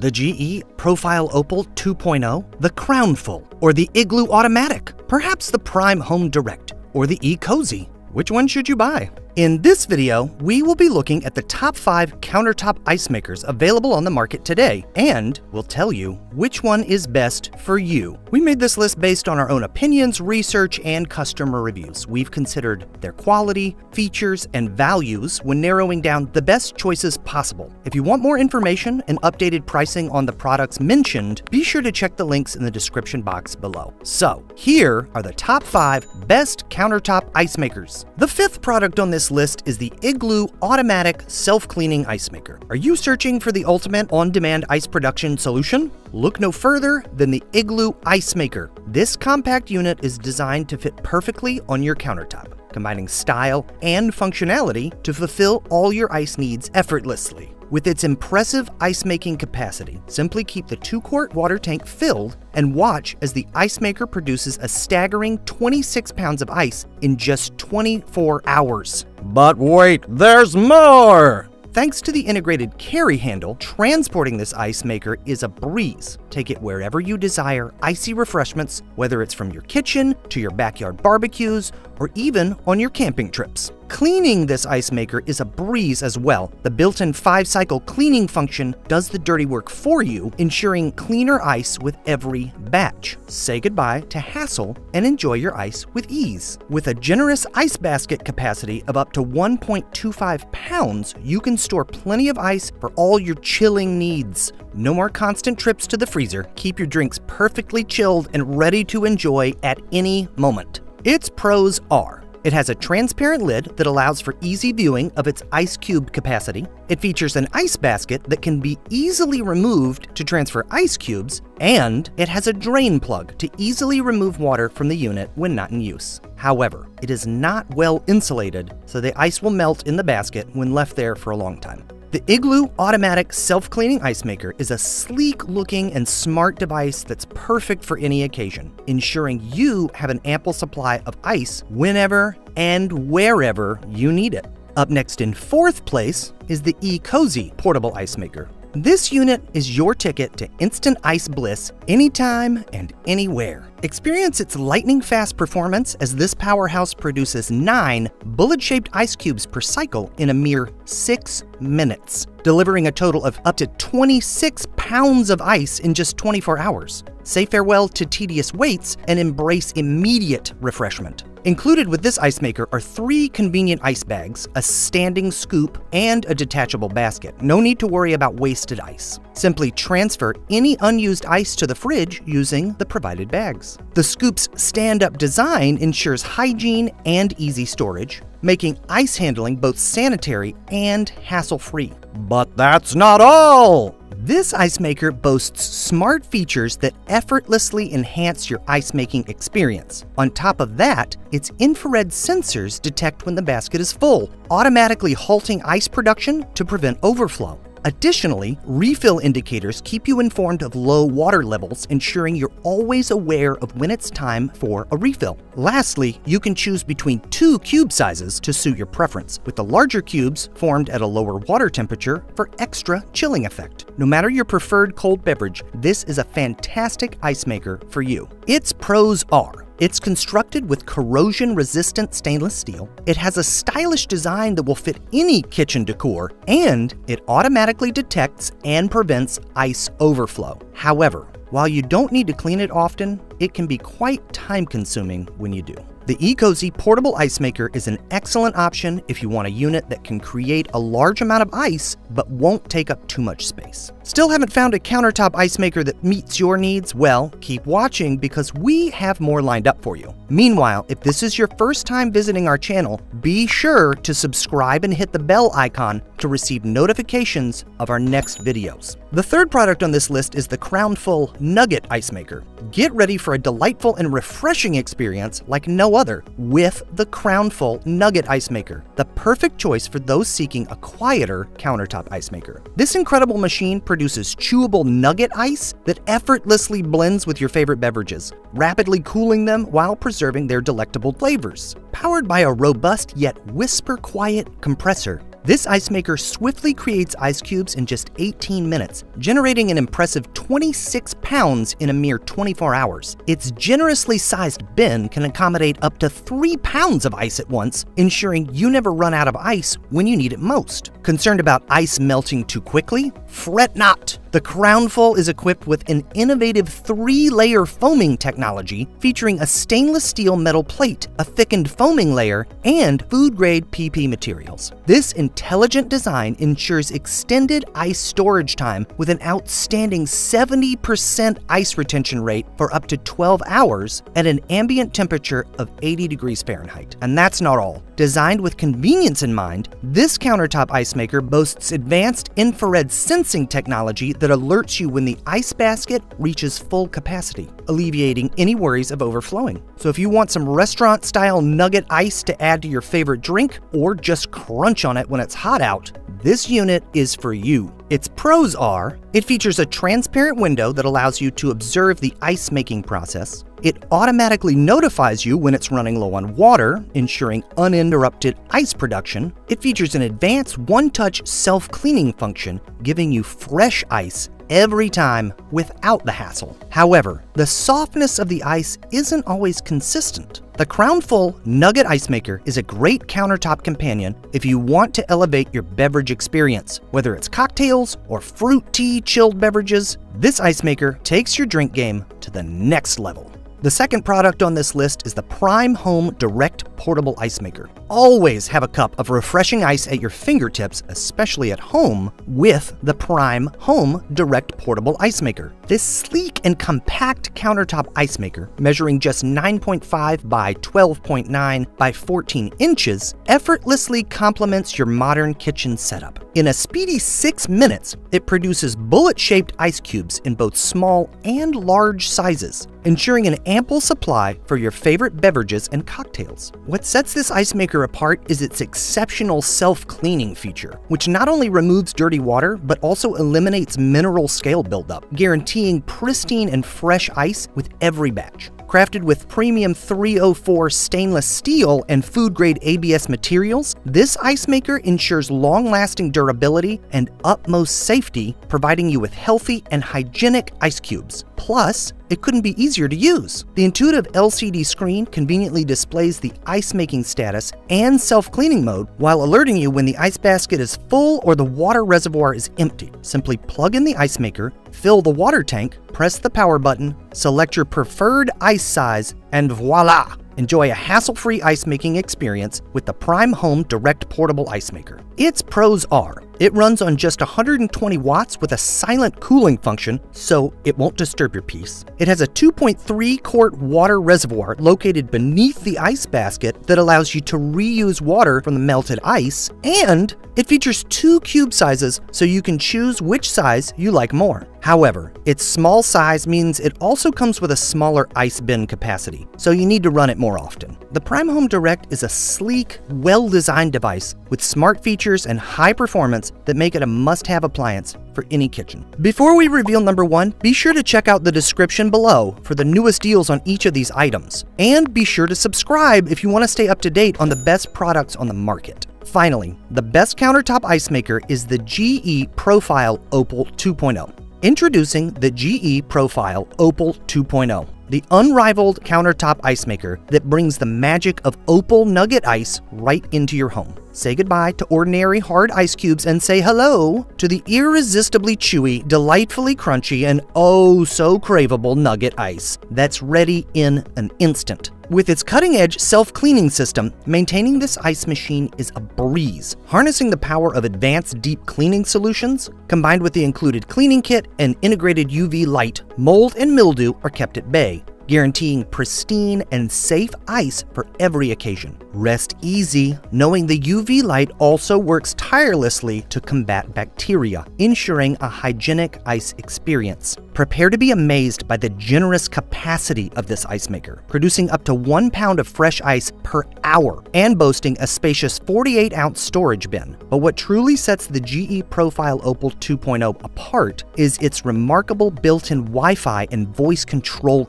The GE Profile Opal 2.0, the Crownful, or the Igloo Automatic, perhaps the Prime Home Direct, or the eCozy. Which one should you buy? In this video, we will be looking at the top 5 countertop ice makers available on the market today, and we'll tell you which one is best for you. We made this list based on our own opinions, research, and customer reviews. We've considered their quality, features, and values when narrowing down the best choices possible. If you want more information and updated pricing on the products mentioned, be sure to check the links in the description box below. So, here are the top 5 best countertop ice makers. The fifth product on this list is the Igloo Automatic Self-Cleaning Ice Maker. Are you searching for the ultimate on-demand ice production solution? Look no further than the Igloo Ice Maker. This compact unit is designed to fit perfectly on your countertop combining style and functionality to fulfill all your ice needs effortlessly. With its impressive ice making capacity, simply keep the 2 quart water tank filled and watch as the ice maker produces a staggering 26 pounds of ice in just 24 hours. But wait, there's more! Thanks to the integrated carry handle, transporting this ice maker is a breeze. Take it wherever you desire icy refreshments, whether it's from your kitchen to your backyard barbecues or even on your camping trips. Cleaning this ice maker is a breeze as well. The built-in five-cycle cleaning function does the dirty work for you, ensuring cleaner ice with every batch. Say goodbye to hassle and enjoy your ice with ease. With a generous ice basket capacity of up to 1.25 pounds, you can store plenty of ice for all your chilling needs. No more constant trips to the freezer. Keep your drinks perfectly chilled and ready to enjoy at any moment. Its pros are it has a transparent lid that allows for easy viewing of its ice cube capacity. It features an ice basket that can be easily removed to transfer ice cubes, and it has a drain plug to easily remove water from the unit when not in use. However, it is not well insulated, so the ice will melt in the basket when left there for a long time. The Igloo Automatic Self-Cleaning Ice Maker is a sleek-looking and smart device that's perfect for any occasion, ensuring you have an ample supply of ice whenever and wherever you need it. Up next in fourth place is the eCozy Portable Ice Maker. This unit is your ticket to instant ice bliss anytime and anywhere. Experience its lightning fast performance as this powerhouse produces 9 bullet shaped ice cubes per cycle in a mere 6 minutes, delivering a total of up to 26 pounds of ice in just 24 hours. Say farewell to tedious waits and embrace immediate refreshment. Included with this ice maker are three convenient ice bags, a standing scoop, and a detachable basket. No need to worry about wasted ice. Simply transfer any unused ice to the fridge using the provided bags. The scoop's stand-up design ensures hygiene and easy storage, making ice handling both sanitary and hassle-free. But that's not all! This ice maker boasts smart features that effortlessly enhance your ice making experience. On top of that, its infrared sensors detect when the basket is full, automatically halting ice production to prevent overflow. Additionally, refill indicators keep you informed of low water levels, ensuring you're always aware of when it's time for a refill. Lastly, you can choose between two cube sizes to suit your preference, with the larger cubes formed at a lower water temperature for extra chilling effect. No matter your preferred cold beverage, this is a fantastic ice maker for you. Its pros are it's constructed with corrosion resistant stainless steel, it has a stylish design that will fit any kitchen decor, and it automatically detects and prevents ice overflow. However, while you don't need to clean it often, it can be quite time consuming when you do. The eCozy Portable Ice Maker is an excellent option if you want a unit that can create a large amount of ice but won't take up too much space. Still haven't found a countertop ice maker that meets your needs? Well, keep watching because we have more lined up for you. Meanwhile, if this is your first time visiting our channel, be sure to subscribe and hit the bell icon to receive notifications of our next videos. The third product on this list is the Crownful Nugget Ice Maker. Get ready for a delightful and refreshing experience like no other with the Crownful Nugget Ice Maker, the perfect choice for those seeking a quieter countertop ice maker. This incredible machine produces chewable nugget ice that effortlessly blends with your favorite beverages, rapidly cooling them while preserving their delectable flavors. Powered by a robust yet whisper quiet compressor, This ice maker swiftly creates ice cubes in just 18 minutes, generating an impressive 26 pounds in a mere 24 hours. Its generously sized bin can accommodate up to 3 pounds of ice at once, ensuring you never run out of ice when you need it most. Concerned about ice melting too quickly? Fret not! The Crownful is equipped with an innovative three layer foaming technology featuring a stainless steel metal plate, a thickened foaming layer, and food grade PP materials. This intelligent design ensures extended ice storage time with an outstanding 70% ice retention rate for up to 12 hours at an ambient temperature of 80 degrees Fahrenheit. And that's not all. Designed with convenience in mind, this countertop ice maker boasts advanced infrared sensing technology that alerts you when the ice basket reaches full capacity, alleviating any worries of overflowing. So if you want some restaurant style nugget ice to add to your favorite drink or just crunch on it when it's hot out, this unit is for you. Its pros are it features a transparent window that allows you to observe the ice making process. It automatically notifies you when it's running low on water, ensuring uninterrupted ice production. It features an advanced one touch self cleaning function, giving you fresh ice every time without the hassle. However, the softness of the ice isn't always consistent. The Crownful Nugget Ice Maker is a great countertop companion if you want to elevate your beverage experience. Whether it's cocktails or fruit tea chilled beverages, this ice maker takes your drink game to the next level. The second product on this list is the Prime Home Direct Portable Ice Maker. Always have a cup of refreshing ice at your fingertips, especially at home, with the Prime Home Direct Portable Ice Maker. This sleek and compact countertop ice maker, measuring just 9.5 by 12.9 by 14 inches, effortlessly complements your modern kitchen setup. In a speedy six minutes, it produces bullet shaped ice cubes in both small and large sizes, ensuring an ample supply for your favorite beverages and cocktails. What sets this ice maker apart is its exceptional self cleaning feature, which not only removes dirty water but also eliminates mineral scale buildup, guaranteeing pristine and fresh ice with every batch. Crafted with premium 304 stainless steel and food grade ABS materials, this ice maker ensures long lasting durability and utmost safety, providing you with healthy and hygienic ice cubes. Plus, it couldn't be easier to use. The intuitive LCD screen conveniently displays the ice making status and self cleaning mode while alerting you when the ice basket is full or the water reservoir is empty. Simply plug in the ice maker, fill the water tank, press the power button, select your preferred ice size, and voila! Enjoy a hassle free ice making experience with the Prime Home Direct Portable Ice Maker. Its pros are it runs on just 120 watts with a silent cooling function, so it won't disturb your peace. It has a 2.3 quart water reservoir located beneath the ice basket that allows you to reuse water from the melted ice, and it features two cube sizes so you can choose which size you like more. However, its small size means it also comes with a smaller ice bin capacity, so you need to run it more often. The Prime Home Direct is a sleek, well designed device with smart features and high performance that make it a must have appliance for any kitchen. Before we reveal number one, be sure to check out the description below for the newest deals on each of these items. And be sure to subscribe if you want to stay up to date on the best products on the market. Finally, the best countertop ice maker is the GE Profile Opal 2.0. Introducing the GE Profile Opal 2.0, the unrivaled countertop ice maker that brings the magic of Opal Nugget Ice right into your home. Say goodbye to ordinary hard ice cubes and say hello to the irresistibly chewy, delightfully crunchy, and oh so craveable nugget ice that's ready in an instant. With its cutting edge self cleaning system, maintaining this ice machine is a breeze. Harnessing the power of advanced deep cleaning solutions, combined with the included cleaning kit and integrated UV light, mold and mildew are kept at bay guaranteeing pristine and safe ice for every occasion. Rest easy knowing the UV light also works tirelessly to combat bacteria, ensuring a hygienic ice experience. Prepare to be amazed by the generous capacity of this ice maker, producing up to one pound of fresh ice per hour and boasting a spacious 48 ounce storage bin. But what truly sets the GE Profile Opal 2.0 apart is its remarkable built in Wi Fi and voice control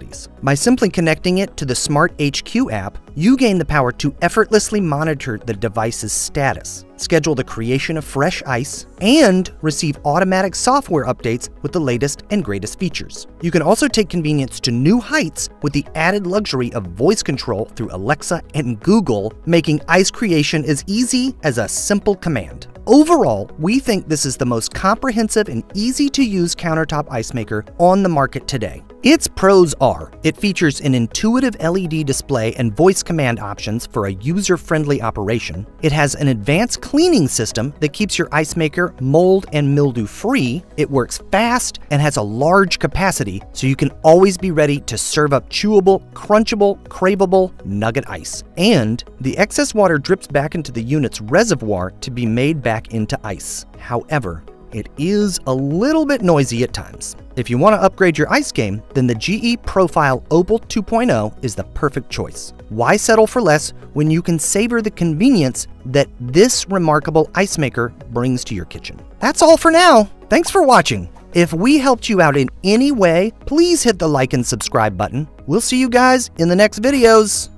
capabilities. By simply connecting it to the Smart HQ app, you gain the power to effortlessly monitor the device's status schedule the creation of fresh ice, and receive automatic software updates with the latest and greatest features. You can also take convenience to new heights with the added luxury of voice control through Alexa and Google, making ice creation as easy as a simple command. Overall, we think this is the most comprehensive and easy to use countertop ice maker on the market today. Its pros are it features an intuitive LED display and voice command options for a user friendly operation. It has an advanced cleaning system that keeps your ice maker mold and mildew free. It works fast and has a large capacity, so you can always be ready to serve up chewable, crunchable, craveable nugget ice. And the excess water drips back into the unit's reservoir to be made back into ice. However, it is a little bit noisy at times. If you want to upgrade your ice game, then the GE Profile Opal 2.0 is the perfect choice. Why settle for less when you can savor the convenience that this remarkable ice maker brings to your kitchen? That's all for now. Thanks for watching. If we helped you out in any way, please hit the like and subscribe button. We'll see you guys in the next videos.